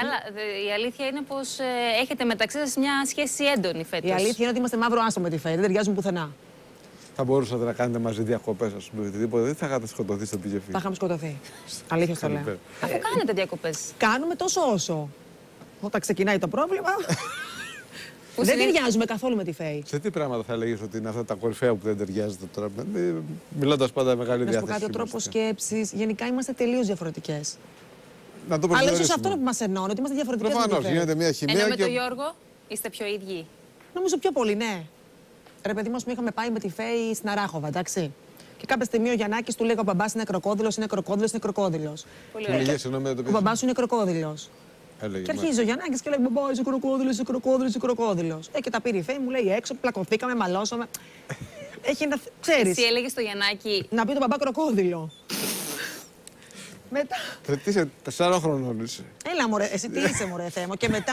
Καλά, δε- η αλήθεια είναι πως έχετε μεταξύ σας μια σχέση έντονη φέτος. Η αλήθεια είναι ότι είμαστε μαύρο άσο με τη Φέη. Δεν ταιριάζουν πουθενά. Θα μπορούσατε να κάνετε μαζί διακοπές, ας πούμε, οτιδήποτε. Δεν θα είχατε σκοτωθεί στο πηγεφί. Θα είχαμε σκοτωθεί. Αλήθεια στο λέω. Καλημέρα. Αφού κάνετε διακοπές. Κάνουμε τόσο όσο. Όταν ξεκινάει το πρόβλημα. Που δεν συνήθως- ταιριάζουμε καθόλου με τη Φέη. Σε τι πράγματα θα έλεγες ότι είναι αυτά τα κορυφαία που δεν ταιριάζετε τώρα; Μιλώντας πάντα μεγάλη Να σου πω διάθεση. κάτι, ο τρόπος είμαστε. σκέψης. Γενικά είμαστε τελείως διαφορετικές. Να το Αλλά ίσως προσδιορίσουμε. αυτό είναι που μας ενώνει, ότι είμαστε διαφορετικέ. Προφανώς γίνεται μια χημεία. Ενώ με και... τον Γιώργο είστε πιο ίδιοι. Νομίζω πιο πολύ, ναι. Ρε παιδί μου, ας πούμε, είχαμε πάει με τη Φέη στην Αράχοβα, εντάξει. Και κάποια στιγμή ο Γιαννάκης του λέει: Ο μπαμπάς είναι κροκόδηλο, είναι κροκόδηλο, είναι κροκόδηλο. Πολύ Του ωραία. λέγε, συγγνώμη, δεν το Ο πεις. μπαμπάς σου είναι κροκόδηλο. Έλεγε, Και μα. αρχίζει ο Γιαννάκης και λέει: Μπαμπάς, είσαι κροκόδηλο, είσαι κροκόδηλο, είσαι κροκόδηλο. Ε, και τα πήρε η Φέη, μου λέει έξω, πλακωθήκαμε, μαλώσαμε. Έχει ένα. ξέρεις. Εσύ έλεγες στο Γιαννάκη. Να πει τον μπαμπά κροκόδηλο. Μετά. Ε, Τι είσαι, τεσσάρων χρονών είσαι. Έλα, μωρέ, εσύ τι είσαι, μωρέ, Θέμο. Και μετά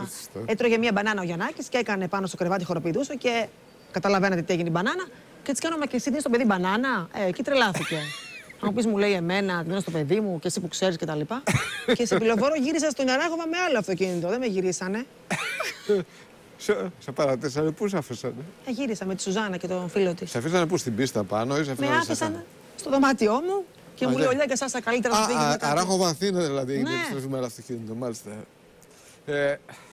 Σωστό. έτρωγε μία μπανάνα ο Γιαννάκης και έκανε πάνω στο κρεβάτι χοροπηδούσε και καταλαβαίνετε τι έγινε η μπανάνα. Και έτσι κάνουμε και εσύ δίνεις στο παιδί μπανάνα. Ε, εκεί τρελάθηκε. Αν μου πεις, μου λέει εμένα, δίνω στο παιδί μου και εσύ που ξέρεις και τα λοιπά. και σε πυλοφόρο γύρισα στον Ιαράχοβα με άλλο αυτοκίνητο. Δεν με γυρίσανε. Σε, σε παρατήσανε, πού σε αφήσανε; Ε, γύρισα με τη Σουζάνα και τον φίλο της. Σε αφήσανε πού στην πίστα πάνω ή σε Με αφήσανε. άφησαν στο δωμάτιό μου και Α, μου λέει: ναι. Ολιά και εσά καλύτερα Α, να φύγει. α, μετά». Αράχο Βαθύνα δηλαδή, έγινε Ναι. επιστροφή με ένα αυτοκίνητο, μάλιστα. Ε,